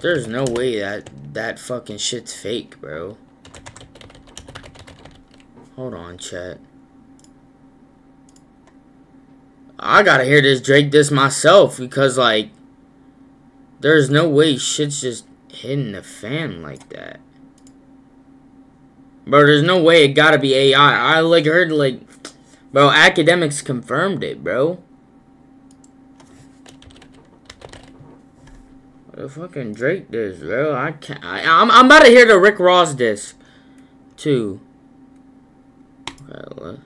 There's no way that that fucking shit's fake, bro. Hold on, chat. I gotta hear this Drake this myself because, like, there's no way shit's just hitting the fan like that. Bro, there's no way it gotta be AI. I, like, heard, like, bro, Akademiks confirmed it, bro. The fucking Drake disc, bro. I can't. I, am I'm, I'm about to hear the Rick Ross disc, too. Okay,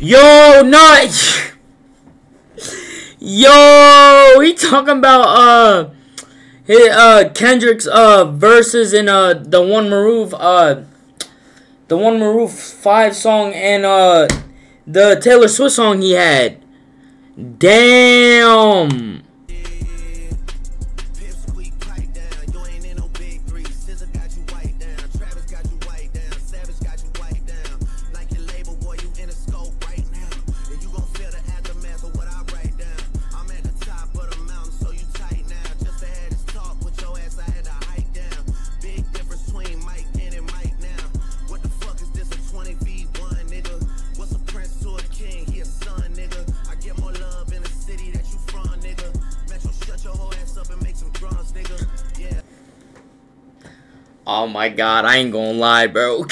Yo, not. Yo, he talking about uh, his, uh Kendrick's uh verses in uh the one Maroon uh the one Maroon five song and uh the Taylor Swift song he had. Damn. Oh my god, I ain't gonna lie, bro.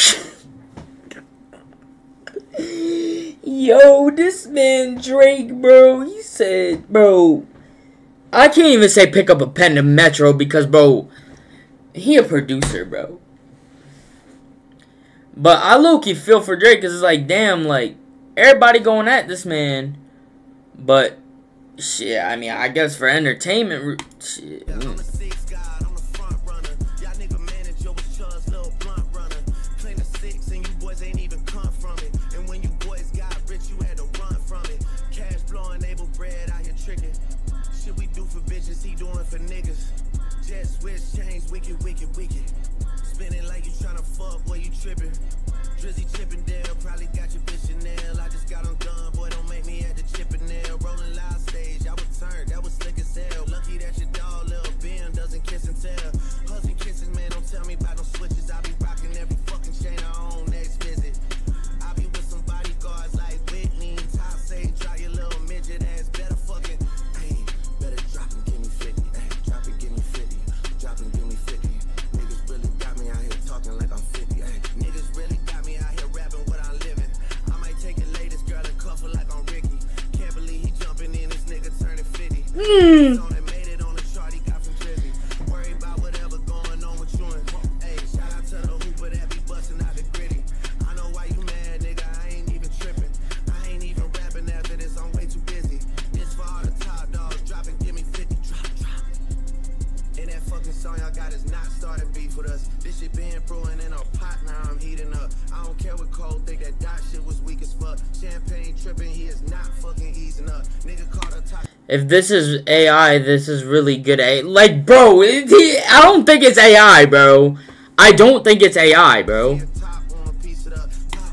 Yo, this man Drake, bro, he said, bro, I can't even say pick up a pen to Metro because, bro, he a producer, bro. But I low-key feel for Drake because it's like, damn, like, everybody going at this man. But, shit, I mean, I guess for entertainment, shit. Mm. 嗯 If this is AI, this is really good AI. Like, bro, it, I don't think it's AI, bro. I don't think it's AI, bro.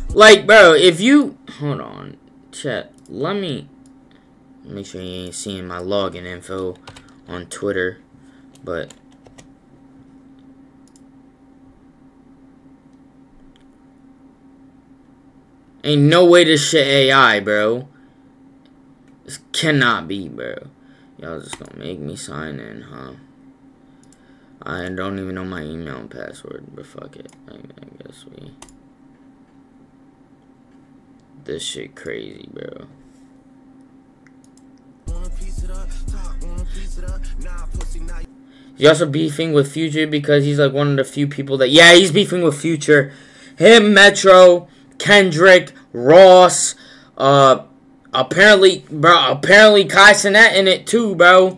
Like, bro, if you... Hold on. Chat. Let me... Make sure you ain't seeing my login info on Twitter. But... Ain't no way this shit AI, bro. This cannot be, bro. Y'all just gonna make me sign in, huh? I don't even know my email and password, but fuck it. I, I guess we... This shit crazy, bro. He's also beefing with Future because he's like one of the few people that... Yeah, he's beefing with Future. Him, Metro, Kendrick, Ross, uh... Apparently, bro, apparently Kai Cenat in it too, bro.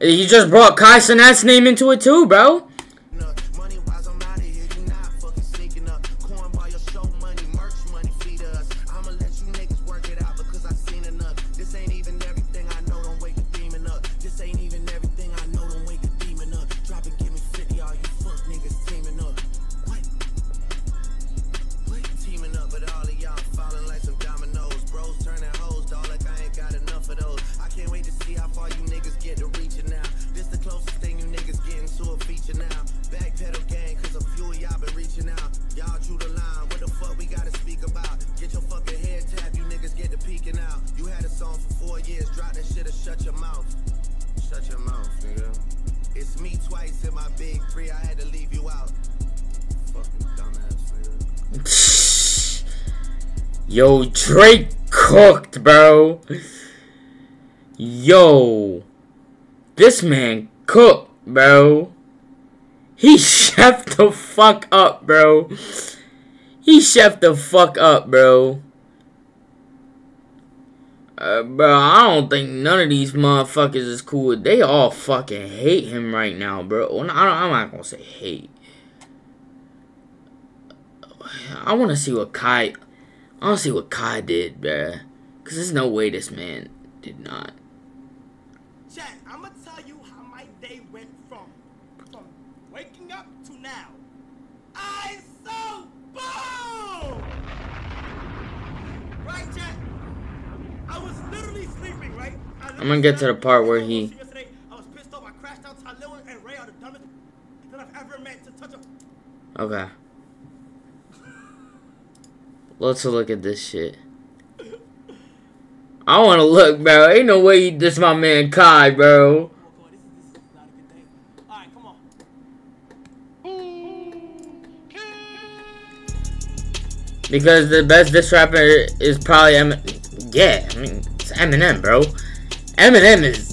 He just brought Kai Cenat's name into it too, bro. Yo, Drake cooked, bro. Yo. This man cooked, bro. He chef the fuck up, bro. He chef the fuck up, bro. Uh, bro, I don't think none of these motherfuckers is cool. They all fucking hate him right now, bro. I'm not gonna say hate. I want to see what Kai... I don't see what Kai did, bruh. Because there's no way this man did not. Chat, I'm going to tell you how my day went from, from waking up to now. I so boom! Right, chat? I was literally sleeping, right? I'm going to get to the part where he... Okay. Let's look at this shit. I want to look, bro. Ain't no way this my man Kai, bro. Because the best diss rapper is probably M. Yeah, I mean it's Eminem, bro. Eminem is.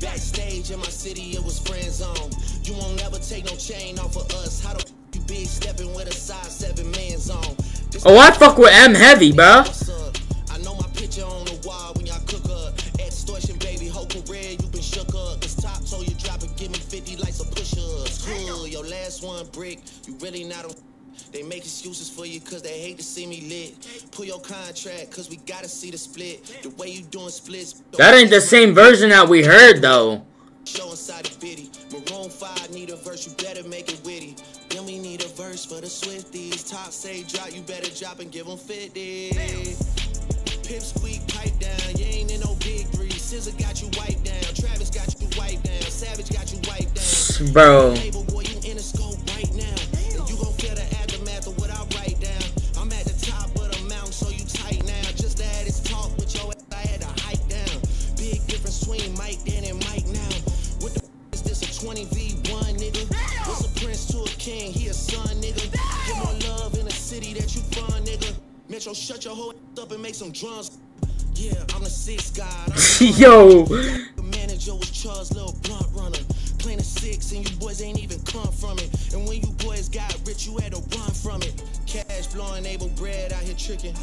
Backstage in my city, it was friend zone. You won't never take no chain off of us. How the you big stepping with a size seven man zone? Oh, I fuck with M heavy, bro. I know my picture on the wall when y'all cook up. Extortion, baby, whole career you been shook up. Cause top told you drop and give me 50 likes of push-ups. Cool, your last one brick, you really not on. They make excuses for you cause they hate to see me lit. Pull your contract cause we gotta see the split. The way you doing splits. That ain't the same version that we heard though. Show inside the bitty. Maroon 5 need a verse, you better make it witty. Then we need a verse for the Swifties. Top say drop, you better drop and give them 50. Pip squeak, pipe down, you ain't in no big three. SZA got you wiped down, Travis got you wiped down, Savage got you wiped down. Bro. Some drums. Yeah, I'm the six guy. Yo. The manager was Charles, little blunt runner. Playing a six and you boys ain't even come from it. And when you boys got rich, you had to run from it. Cash flowing, able bread out here tricking.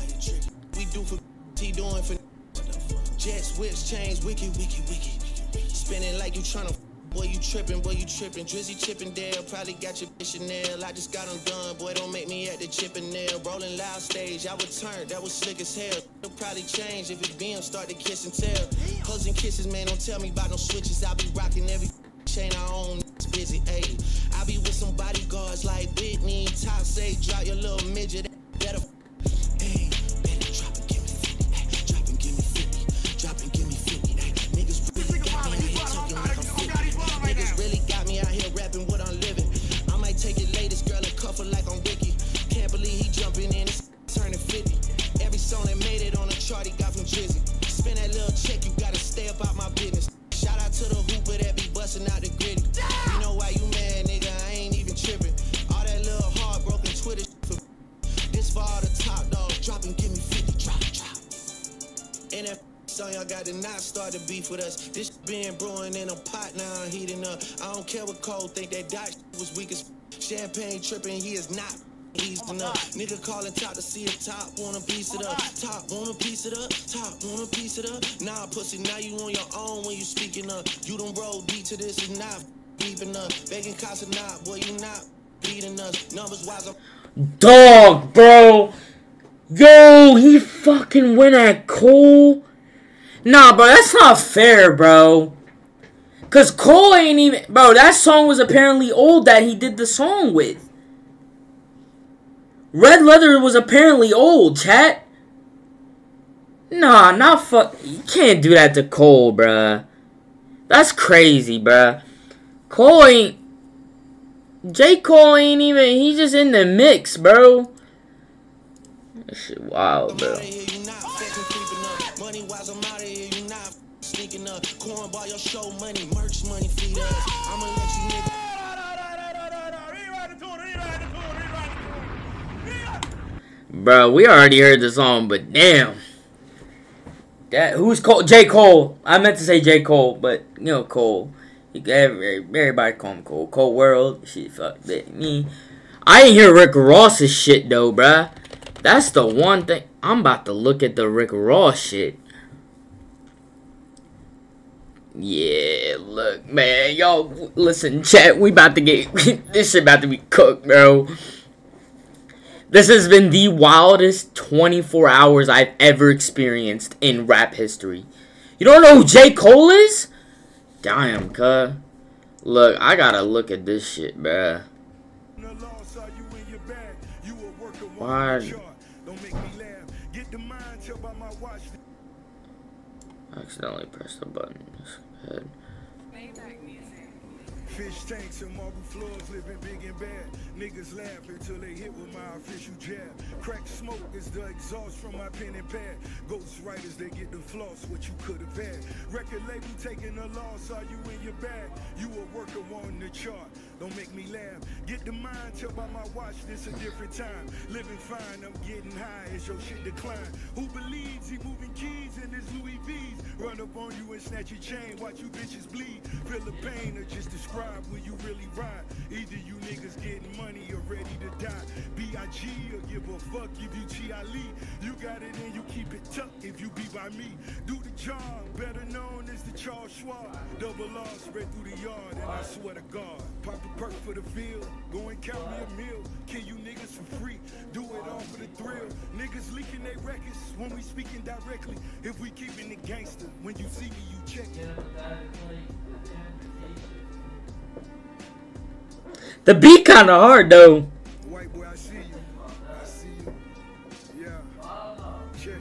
We do for T doing for Jets, whips, chains, wicked, wicked, wicked. Spinning like you trying to Boy, you trippin', boy, you trippin'. Drizzy Chippendale, probably got your bitch in nail. I just got them done, boy, don't make me at the Chippendale. Rolling loud stage, I would turn, that was slick as hell. It'll probably change if it beam start to kiss and tell. Hugs and kisses, man, don't tell me about no switches. I be rockin' every chain I own. It's busy, ayy. I be with some bodyguards like Whitney. Top say, drop your little midget. And that song y'all got to not start the beef with us. This been brewing in a pot now, I'm heating up. I don't care what Cole think that Dot was weak as champagne tripping. He is not. He's enough. Nigga calling top to see if top want oh, a piece it up. Top want a piece it up. Top want a piece it up. Nah, pussy, now you on your own when you speaking up. You don't roll deep to this is not deep enough. Begging cops or not, boy, you not beating us. Numbers wise, I'm Dog, bro. Yo, he fucking went at Cole. Nah, bro, that's not fair, bro. Cause Cole ain't even, bro. That song was apparently old that he did the song with. Red Leather was apparently old, chat. Nah, not fuck. You can't do that to Cole, bruh. That's crazy, bruh. Cole ain't. J. Cole ain't even. he's just in the mix, bro. That shit wild, bro. Bro, we already heard the song, but damn. That who's Cole? J. Cole. I meant to say J. Cole, but you know Cole. Everybody call him Cole. Cole World. Shit, fuck that. Me. I ain't hear Rick Ross's shit though, bruh. That's the one thing. I'm about to look at the Rick Ross shit. Yeah, look, man, y'all listen, chat. We about to get this shit about to be cooked, bro. This has been the wildest 24 hours I've ever experienced in rap history. You don't know who J. Cole is? Damn, cuh. Look, I gotta look at this shit, bruh. Why? Tell by my watch. I accidentally pressed the button. Head. Fish tanks and marble floors living big and bad. Niggas laugh until they hit with my official jab. Crack smoke is the exhaust from my pen and pad. Ghost writers, they get the floss, what you could have had. Record label taking a loss, are you in your bag? You a worker on the chart. Don't make me laugh. Get the mind, tell by my watch, this a different time. Living fine, I'm getting high as your shit decline. Who believes he moving keys in his Louis V's? Run up on you and snatch your chain, watch you bitches bleed. Feel the pain or just describe where you really ride. Either you niggas getting money or ready to die. B.I.G. or give a fuck if you G.I.Lee. You got it and you keep it tucked if you be by me. Do the job, better known as the Charles Schwab. Double R spread through the yard and I swear to God. Pop perk for the field, go and count me a meal. Kill you niggas for free, do it all for the thrill. Niggas leaking their records when we speaking directly. If we keeping it gangster, when you see me, you check. The beat kind of hard though. White boy, I see you. I see you. Yeah. Check.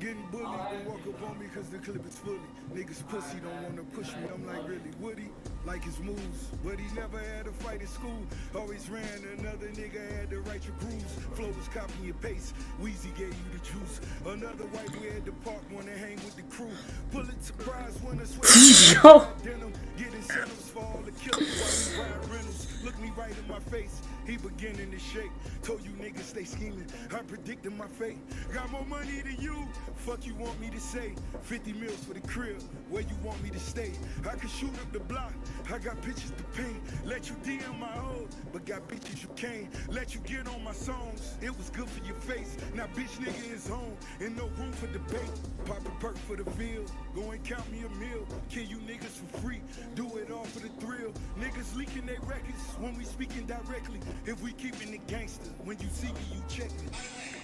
Getting bullied, don't walk up on me cause the clip is fully. Niggas pussy don't wanna push me. I'm like, really, Woody? Like his moves, but he never had a fight in school. Always ran, another nigga had to write your grooves. Flow was copy and paste. Weezy gave you the juice. Another white boy at the park wanna hang with the crew. Pulitzer Prize winner, sweat. Yo. Denim, get incentives for all the killers while we ride Reynolds. Look me right in my face. He beginning to shake. Told you niggas stay scheming. I predicted my fate. Got more money than you. Fuck you want me to say? 50 mils for the crib. Where you want me to stay? I can shoot up the block. I got pictures to paint. Let you DM my hoes, but got bitches you can't. Let you get on my songs. It was good for your face. Now bitch nigga is home and no room for debate. Pop a perk for the field. Go and count me a meal. Kill you niggas for free. Do it all for the thrill. Niggas leaking their records when we speaking directly. If we keeping it gangster, when you see me, you check it.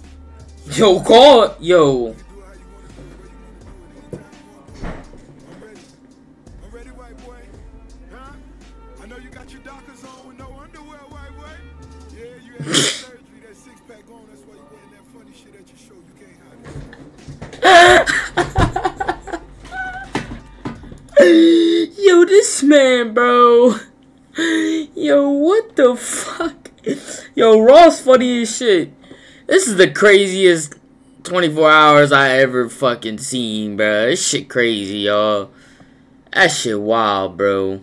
Yo, call yo. Yo, this man, bro. Yo, what the fuck? Yo, Ross funny as shit. This is the craziest 24 hours I ever fucking seen, bro. This shit crazy, y'all. That shit wild, bro.